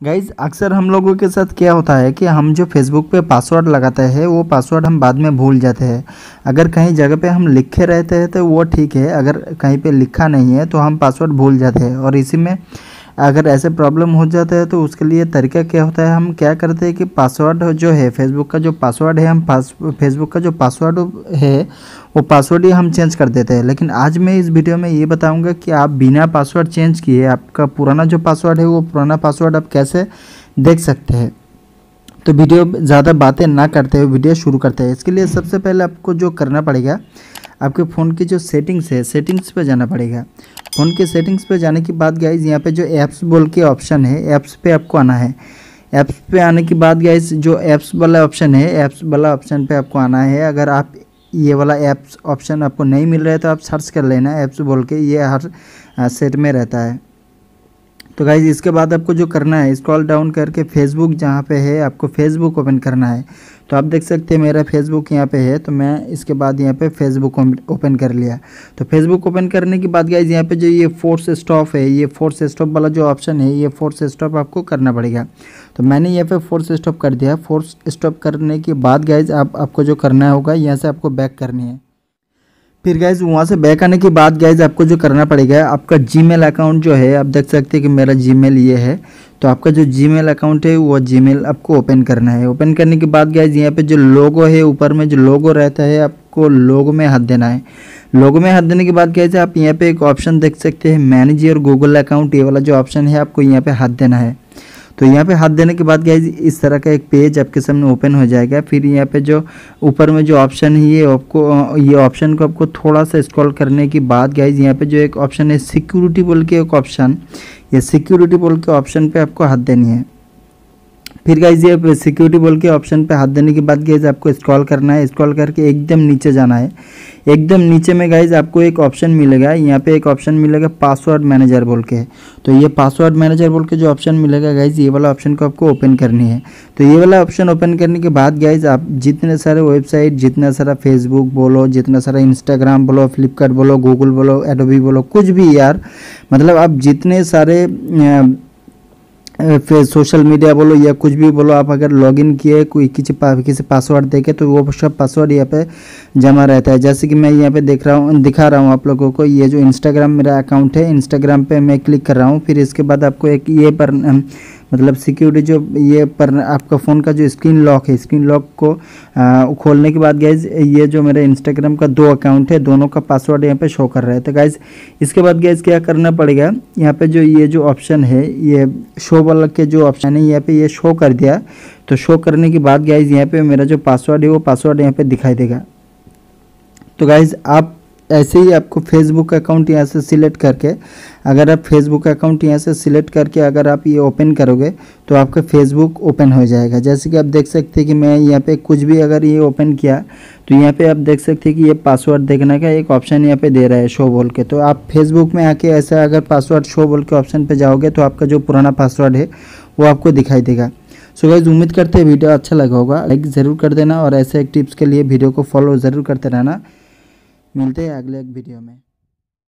Guys अक्सर हम लोगों के साथ क्या होता है कि हम जो फेसबुक पे पासवर्ड लगाते हैं, वो पासवर्ड हम बाद में भूल जाते हैं। अगर कहीं जगह पे हम लिखे रहते हैं तो वो ठीक है। अगर कहीं पे लिखा नहीं है तो हम पासवर्ड भूल जाते हैं। और इसी में अगर ऐसे प्रॉब्लम हो जाता है तो उसके लिए तरीका क्या होता है? हम क्या करते हैं कि पासवर्ड जो है फेसबुक का जो पासवर्ड है, हम पास फेसबुक का जो पासवर्ड है, वो पासवर्ड ही हम चेंज कर देते हैं। लेकिन आज मैं इस वीडियो में ये बताऊँगा कि आप बिना पासवर्ड चेंज किए आपका पुराना जो पासवर्ड है, वो पुराना पासवर्ड आप कैसे देख सकते हैं। तो वीडियो ज़्यादा बातें ना करते हुए वीडियो शुरू करते हैं। इसके लिए सबसे पहले आपको जो करना पड़ेगा, आपके फ़ोन की जो सेटिंग्स है सेटिंग्स पे जाना पड़ेगा। फ़ोन के सेटिंग्स पे जाने के बाद गाइज़ यहाँ पे जो ऐप्स बोल के ऑप्शन है ऐप्स पे आपको आना है। ऐप्स पे आने के बाद गाइज़ जो ऐप्स वाला ऑप्शन है ऐप्स वाला ऑप्शन पे आपको आना है। अगर आप ये वाला ऐप्स ऑप्शन आपको नहीं मिल रहा है तो आप सर्च कर लेना ऐप्स बोल के, ये हर सेट में रहता है। तो गाइज़ इसके बाद आपको जो करना है स्क्रॉल डाउन करके फेसबुक जहाँ पे है, आपको फेसबुक ओपन करना है। तो आप देख सकते हैं मेरा फेसबुक यहाँ पे है तो मैं इसके बाद यहाँ पे फेसबुक ओपन कर लिया। तो फेसबुक ओपन करने के बाद गाइज़ यहाँ पे जो ये फोर्स स्टॉप है, ये फोर्स स्टॉप वाला जो ऑप्शन है, ये फोर्स स्टॉप आपको करना पड़ेगा। तो मैंने यहाँ पे फोर्स स्टॉप कर दिया। फोर्स स्टॉप करने के बाद गाइज़ आप, आपको जो करना होगा, यहाँ से आपको बैक करनी है। फिर गैज़ वहाँ से बैक आने के बाद गैज़ आपको जो करना पड़ेगा, आपका जीमेल अकाउंट जो है, आप देख सकते हैं कि मेरा जीमेल ये है। तो आपका जो जीमेल अकाउंट है, वो जीमेल आपको ओपन करना है। ओपन करने के बाद गैज़ यहाँ पे जो लोगो है, ऊपर में जो लोगो रहता है, आपको लोगो में हाथ देना है। लोगो में हाथ देने के बाद गैज़ आप यहाँ पर एक ऑप्शन देख सकते हैं मैनेज योर गूगल अकाउंट ये वाला जो ऑप्शन है, आपको यहाँ पर हाथ देना है। तो यहाँ पे हाथ देने के बाद गाइज़ इस तरह का एक पेज आपके सामने ओपन हो जाएगा। फिर यहाँ पे जो ऊपर में जो ऑप्शन है, ये आपको, ये ऑप्शन को आपको थोड़ा सा स्क्रॉल करने के बाद गाइज़ यहाँ पे जो एक ऑप्शन है सिक्योरिटी बोल के एक ऑप्शन ये सिक्योरिटी बोल के ऑप्शन पे आपको हाथ देनी है। फिर गाइज़ ये सिक्योरिटी बोल के ऑप्शन पे हाथ देने के बाद गाइज़ आपको स्क्रॉल करना है। स्क्रॉल करके एकदम नीचे जाना है। एकदम नीचे में गाइज़ आपको एक ऑप्शन मिलेगा। यहाँ पे एक ऑप्शन मिलेगा पासवर्ड मैनेजर बोल के। तो ये पासवर्ड मैनेजर बोल के जो ऑप्शन मिलेगा गाइज़ ये वाला ऑप्शन को आपको ओपन करनी है। तो ये वाला ऑप्शन ओपन करने के बाद गाइज़ आप जितने सारे वेबसाइट जितना सारा फेसबुक बोलो, जितना सारा इंस्टाग्राम बोलो फ्लिपकार्ट बोलो गूगल बोलो एडोबी बोलो, कुछ भी यार मतलब आप जितने सारे सोशल मीडिया बोलो या कुछ भी बोलो आप अगर लॉगिन किए कोई किसी पा, किसी पासवर्ड देखे तो वो सब पासवर्ड यहाँ पे जमा रहता है। जैसे कि मैं यहाँ पे देख रहा हूँ दिखा रहा हूँ आप लोगों को ये जो इंस्टाग्राम मेरा अकाउंट है इंस्टाग्राम पे मैं क्लिक कर रहा हूँ फिर इसके बाद आपको एक ये पर मतलब सिक्योरिटी जो ये पर आपका फ़ोन का जो स्क्रीन लॉक है स्क्रीन लॉक को आ, खोलने के बाद गैज़ ये जो मेरा इंस्टाग्राम का दो अकाउंट है दोनों का पासवर्ड यहाँ पे शो कर रहा है। तो गैज़ इसके बाद गैज़ क्या करना पड़ेगा? यहाँ पे जो ये जो ऑप्शन है ये शो वाला के जो ऑप्शन है यहाँ पे ये शो कर दिया। तो शो करने के बाद गैज़ यहाँ पे मेरा जो पासवर्ड है वो पासवर्ड यहाँ पे दिखाई देगा। तो गाइज़ आप ऐसे ही आपको फेसबुक अकाउंट यहाँ से सिलेक्ट करके, अगर आप फेसबुक अकाउंट यहाँ से सिलेक्ट करके अगर आप ये ओपन करोगे तो आपका फेसबुक ओपन हो जाएगा। जैसे कि आप देख सकते हैं कि मैं यहाँ पे कुछ भी अगर ये ओपन किया तो यहाँ पे आप देख सकते हैं कि ये पासवर्ड देखने का एक ऑप्शन यहाँ पे दे रहा है शो बोल के। तो आप फेसबुक में आके ऐसा अगर पासवर्ड शो बोल के ऑप्शन पर जाओगे तो आपका जो पुराना पासवर्ड है, वो आपको दिखाई देगा। सो गाइज़ उम्मीद करते हैं वीडियो अच्छा लगा होगा। लाइक ज़रूर कर देना और ऐसे टिप्स के लिए वीडियो को फॉलो ज़रूर करते रहना। मिलते हैं अगले एक वीडियो में।